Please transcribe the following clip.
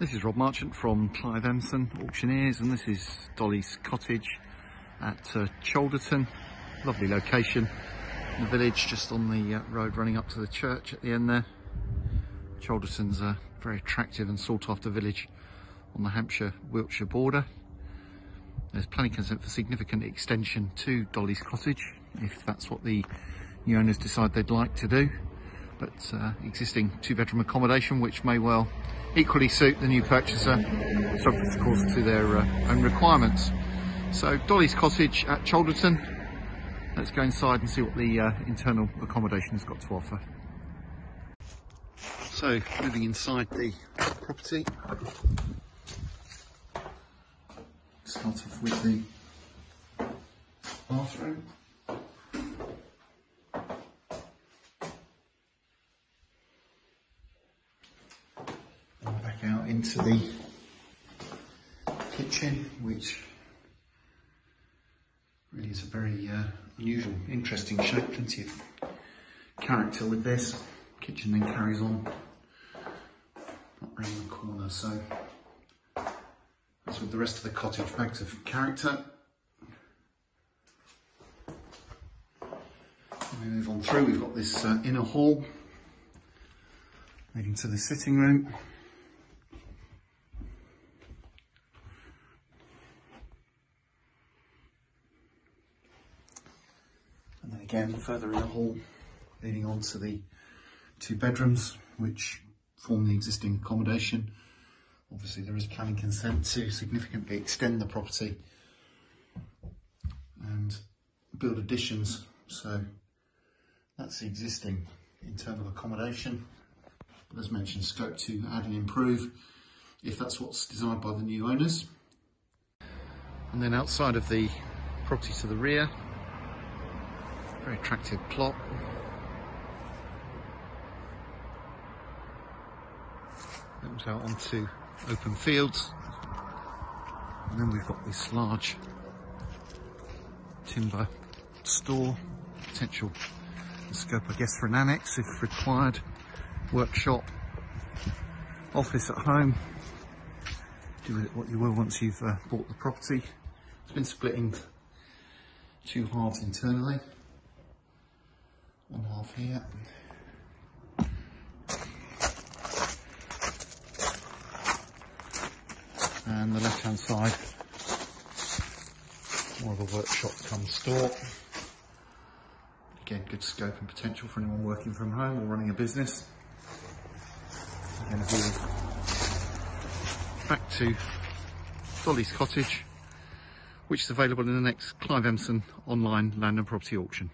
This is Rob Marchant from Clive Emson Auctioneers and this is Dolly's cottage at uh, Cholderton. Lovely location in the village just on the uh, road running up to the church at the end there. Cholderton's a very attractive and sought after village on the Hampshire-Wiltshire border. There's planning consent for significant extension to Dolly's cottage if that's what the new owners decide they'd like to do but uh, existing two bedroom accommodation which may well equally suit the new purchaser subject of course to their uh, own requirements. So Dolly's cottage at Cholderton. Let's go inside and see what the uh, internal accommodation has got to offer. So moving inside the property. Start off with the bathroom. out into the kitchen, which really is a very uh, unusual, interesting shape. Plenty of character with this. Kitchen then carries on around the corner. So as with the rest of the cottage, bags of character. We move on through. We've got this uh, inner hall leading to the sitting room. Again, further in the hall, leading on to the two bedrooms, which form the existing accommodation. Obviously, there is planning consent to significantly extend the property and build additions. So that's the existing internal accommodation. But as mentioned, scope to add and improve if that's what's desired by the new owners. And then outside of the property to the rear, very attractive plot. Goes out onto open fields. And then we've got this large timber store, potential scope I guess for an annex if required, workshop, office at home, do with it what you will once you've uh, bought the property. It's been split into two halves internally half here. And the left hand side, more of a workshop come store. Again, good scope and potential for anyone working from home or running a business. Again, back to Dolly's Cottage, which is available in the next Clive Emson online land and property auction.